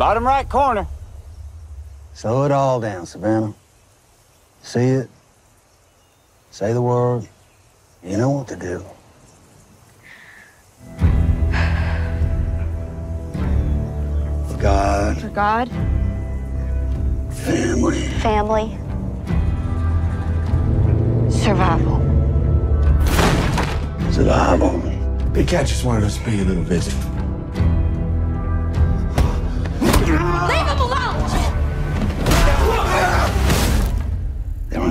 Bottom right corner. Slow it all down, Savannah. See it? Say the word. You know what to do. For God, For God, family, family, survival. survival. Big Cat just wanted us to pay a little visit.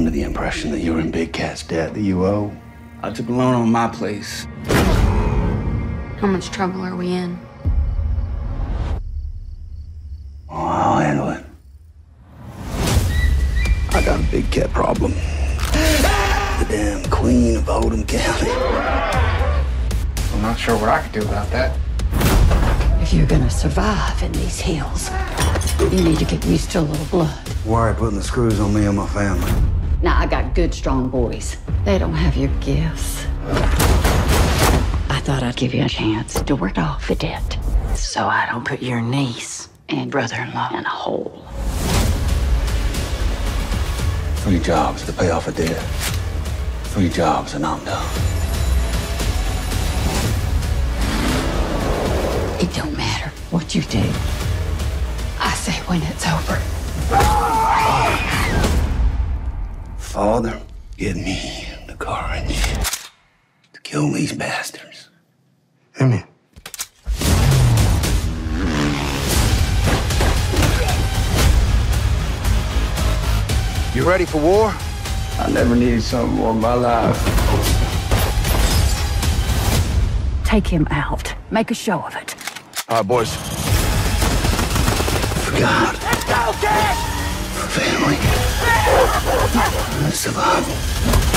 Under the impression that you're in Big Cat's debt that you owe. I took a loan on my place. How much trouble are we in? Oh, I'll handle it. I got a Big Cat problem. The damn queen of Oldham County. I'm not sure what I could do about that. If you're gonna survive in these hills, you need to get used to a little blood. Why are you putting the screws on me and my family? Now, I got good, strong boys. They don't have your gifts. I thought I'd give you a chance to work off the debt so I don't put your niece and brother-in-law in a hole. Three jobs to pay off a debt. Three jobs and I'm done. It don't matter what you do. I say when it's over. Ah! Father, give me the courage to kill these bastards. Amen. You ready for war? I never needed something more in my life. Take him out. Make a show of it. All right, boys. For God. Let's go, family. And survival.